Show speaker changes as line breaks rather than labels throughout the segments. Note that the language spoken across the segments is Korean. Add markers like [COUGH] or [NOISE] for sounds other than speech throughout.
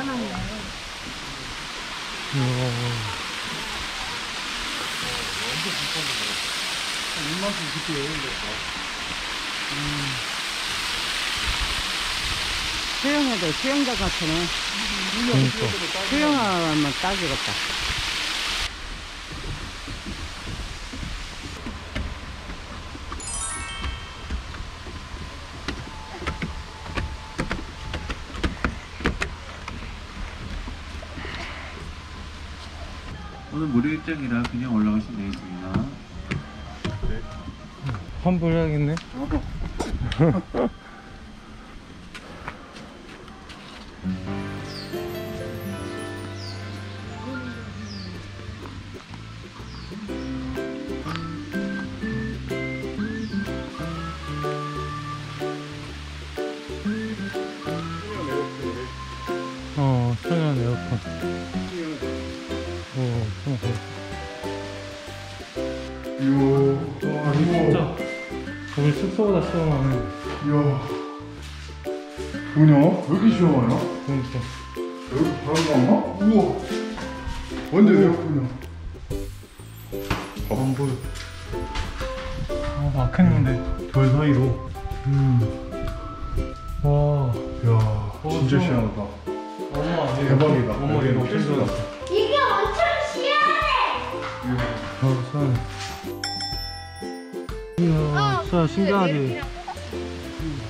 잘라놨네.
이만큼 깊게 열렸어.
수영해도 수영장 같으네.
그러니까.
수영하면 딱이겠다.
오늘 무료 입장이라 그냥 올라가시면 되겠습니다.
환불해야겠네. [LAUGHS] 진짜. 우리 숙소보다 시원하네.
이야. 뭐냐? 왜 이렇게 시원하냐?
그러니까.
여기 바람도 안 나? 우와. 완전 에어컨이야.
안 보여. 아, 막혔는데. 돌 사이로. 음. 와.
이야, 진짜
좀-
시원하다.
엄마,
대박이다.
엄마, 이거
필수
필수다.
이게 엄청 시원해.
어, 시원해. 진짜 신기하지?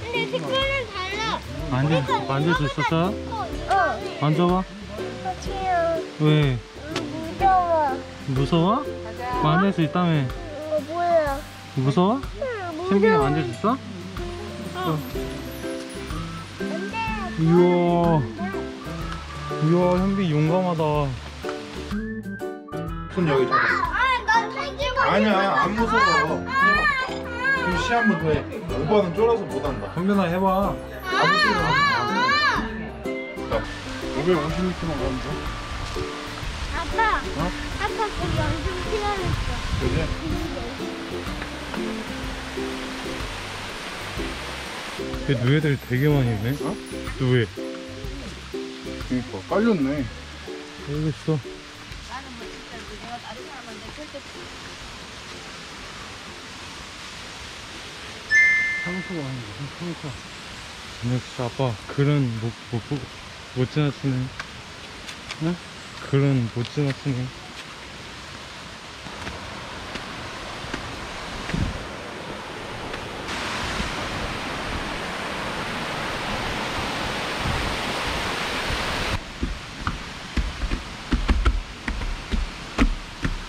근데 색깔은 달라.
만질, 만질 수 있었어?
어.
만져봐. 왜?
무서워.
무서워? 만질 수 있다며.
어, 뭐야?
무서워?
응,
신기해 만질 수 있어?
안돼.
이야. 이야, 현비 용감하다.
손 여기 잡아.
아, 나 던지고.
아니야, 안 무서워. 그럼 시 한 번 더 해. 오빠는 쫄아서 못 한다.
현빈아 해봐.
아,
550m만 가면 돼.
아빠.
어?
아빠 거기 엄청 시원했어.
그지?
얘 누에들 되게 많이 있네.
어?
누에.
그니까, 깔렸네.
여기 있어.
상수가 아니야, 상수.
근데 진짜 아빠 글은 못, 못, 못, 못 지나치네. 응? 글은 못 지나치네.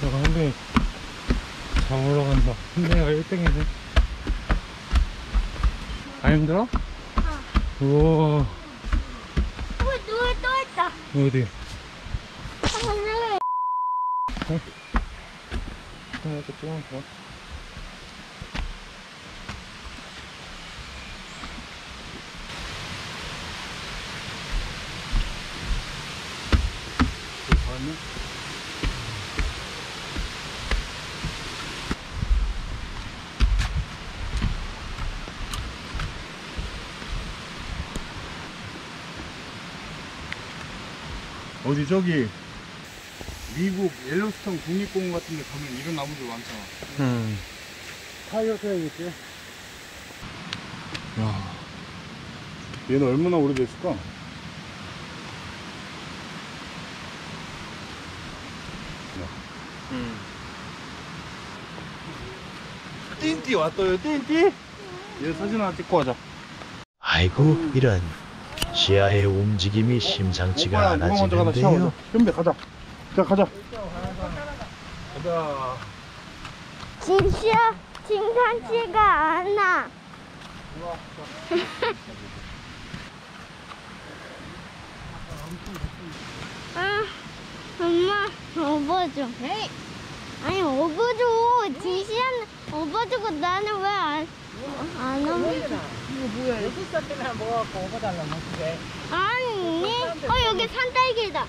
내가 현빈이 잡으러 간다. 현빈이가 1등이네. 안 힘들어? 우와.
어, 누에 또 있다.
어디?
하늘.
이렇게 조금 더.
어디 저기 미국 옐로스톤 국립공원 같은 데 가면 이런 나무들 많잖아.
응.
타이어 타야겠지. 야, 얘는 얼마나 오래됐을까?
응.
띵띠 왔어요, 띵띠. 얘 사진 하나 찍고 하자.
아이고 이런 시야의 움직임이 심상치가
오빠야, 누가 먼저 가자. 샤워.
않아지는데요.
현배 가자. 자, 가자.
가자.
진짜 심상치가 않아. [LAUGHS] 아, 엄마 업어 줘. 아니 업어 줘. 진시한 업어 주고 나는 왜안 안 업어? 이거 뭐야? 여기 있었으면 뭐갖고 업어달라고 그게? 아니, 어 여기 산딸기다.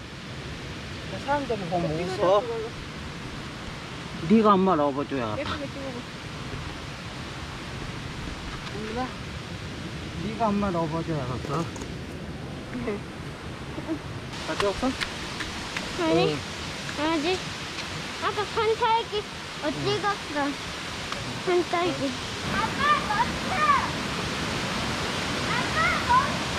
네가 엄마를 업어줘야겠다. 네가 엄마를 업어줘야겠어.
가져왔어?
아니, 아직. 아까 칸딸기 어디 갔어? 칸딸기. 아빠 멈춰! 아빠 멈춰!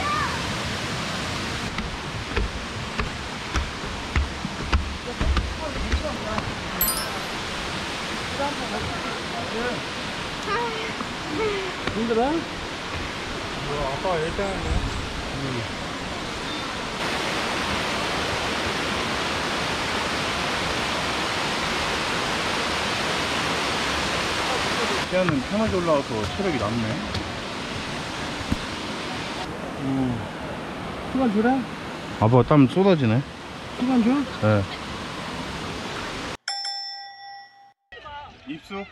힘들어?
뭐 아빠가 1등
시야는 편하게 올라와서 체력이 남네.
수건 주라?
아빠 땀 쏟아지네.
수건 줘?
네. 입수.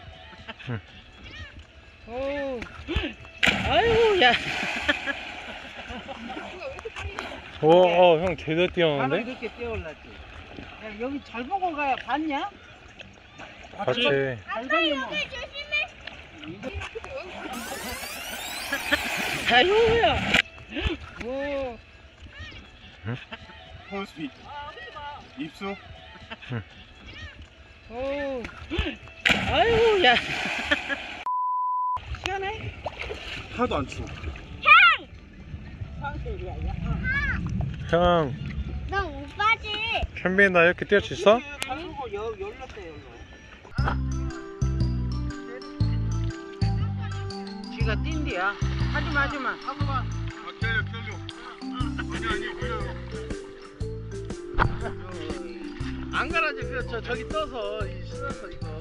오. 아유, 야.
오형 제대로
바로
뛰어오는데?
이렇게 뛰어올랐지. 야, 여기 잘 보고 가야 봤냐?
같이
발견이 뭐. 아유야. 오.
폴스피. 입수.
오. 아유, 야. 시원해?
하나도 안 추워.
형
넌 오빠지.
캠빈 나 이렇게 뛰어 수 있어?
열 로. 쥐가 뛴디야. 하지마, 하지마.
아, 기다려, 기다려. 아니, 아니, 올려.
안 가라지, 그, 저, 저기 떠서, 이 신어서 이거.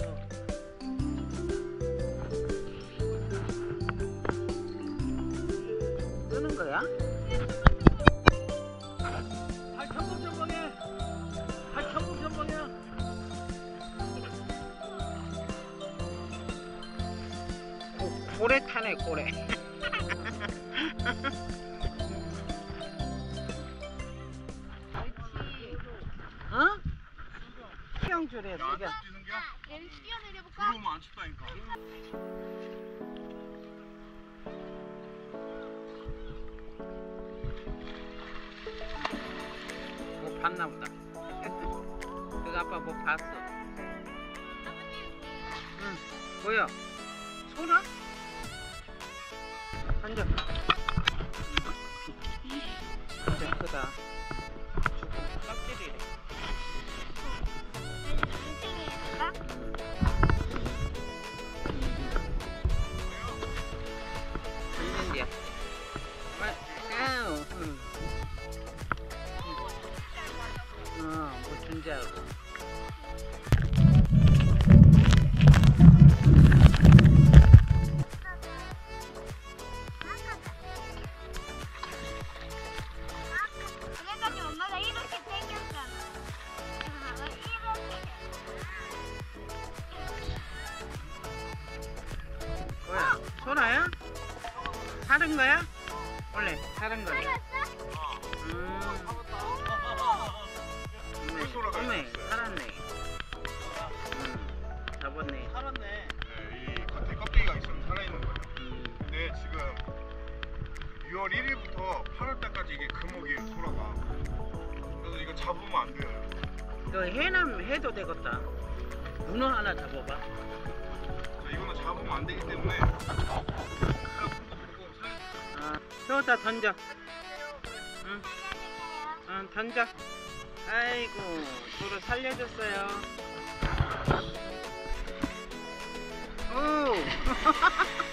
고, 고래 타네, 고래. 어? 수경.
얘는 뛰어내려볼까?
안 춥다니까.
뭐 봤나 보다. 그거 아빠 뭐 봤어. 응. 뭐야? 소라? 앉아. 진짜 크다. 소라야? 사는 거야? 원래 사는 거야. 음.
소라가
어메. 살았네. 음, 잡았네. 살았네.
네, 이 겉에 껍데기가 있으면 살아있는 거예요.
음,
근데 지금 6월 1일부터 8월 달까지 이게 금옥이에요, 소라가. 그래서 이거 잡으면 안 돼요.
너 해남 해도 되겠다. 문어 하나 잡아봐.
잡으면 안 되기 때문에
아, 저다 던져. 응, 응, 던져. 아이고, 도로 살려줬어요. 오, [LAUGHS]